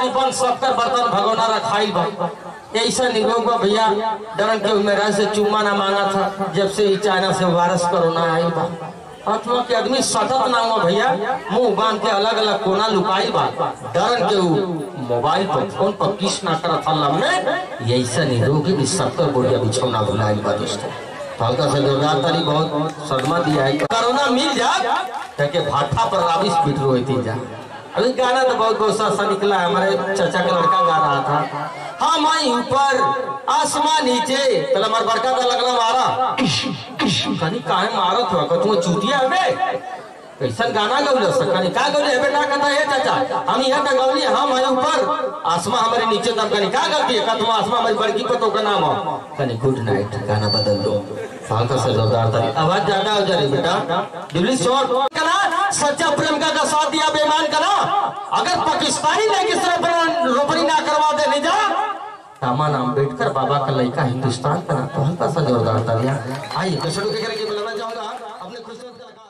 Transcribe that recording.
अपन सत्तर बर्तन भगोना रखाई बा। ऐसा निरोग बा भैया डरन के मेरा से चुम्मा ना मांगा था, जब से ही चाइना से वायरस कोरोना आई बा। अथवा के आदमी सतत ना हुआ भैया, मुँह बाँध के अलग अलग कोना लुकाई बा। डरन के उ मोबाइल पर फ़ोन पर किस ना करत हल्ला में ऐसा निरोगी भी सत्तर बोरिया बिछौना बुलाई बा दोस्तों। हल्का से जोरदार तारी बहुत सदमा दिया है। कोरोना मिल जा ताकि भाठा पर राबिश पिट रोती जा। अभी गाना तो बहुत बहुत सा निकला है हमारे चाचा का लड़का गा रहा था। हाँ माई ऊपर आसमान नीचे तला हमारे बड़का का लगला मारा। कनी काहे मारत हो तुम चूतिया हबे कैसन गाना गौले सकनी का गौले हबे ना कहता है चाचा। हम यहाँ का गौली हम है ऊपर आसमान हमारे नीचे तब कनी का गलती है का तुम आसमान हमारी बड़की पतो का नाम हो कनी गुड नाइट गाना बदल दो। हल्का से जोरदार ताली आवाज़ ज़्यादा हो जा रही बेटा। डिबली कना सच्चा प्रेम का, का साथ दिया बेईमान कना अगर पाकिस्तानी ने किस तरह रोपड़ी ना करवा दे, ले जा। रामा नाम बैठकर बाबा का लड़का हिंदुस्तान का ना तो हल्का सा जोरदार तालियाँ। आइए कृष्ण के घर करेंगे बुलाना चाहूँगा। अपने कलाकार